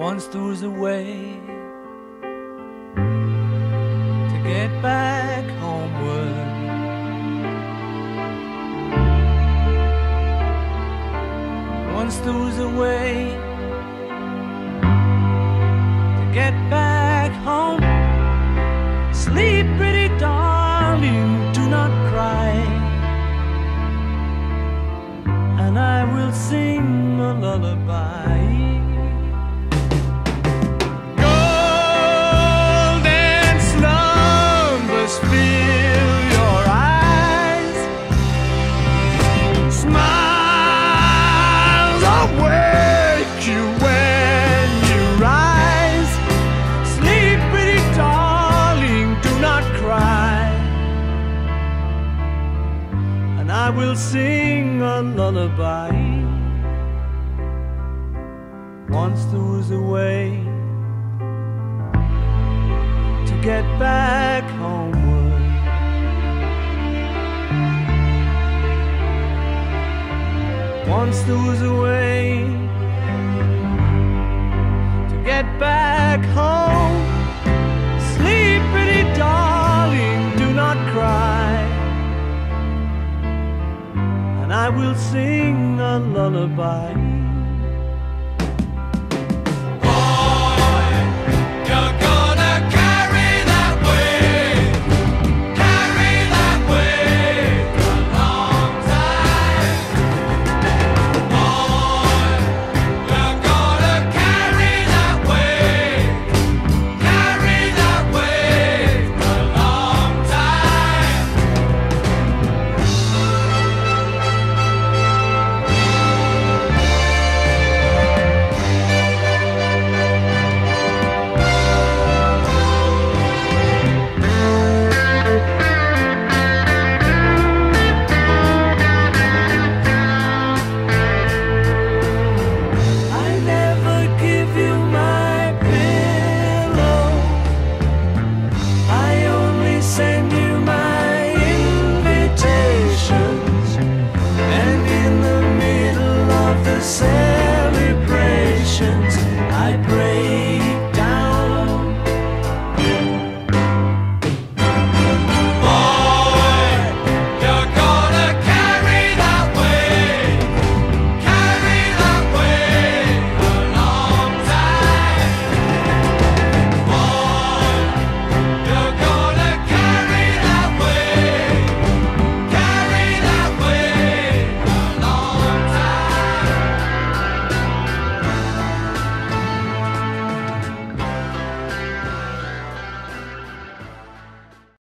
once there was a way to get back homeward. Once there was a way to get back home. Sleep, pretty darling, do not cry. And I will sing a lullaby. I will sing a lullaby. Once there was a way to get back homeward. Once there was a way will sing a lullaby.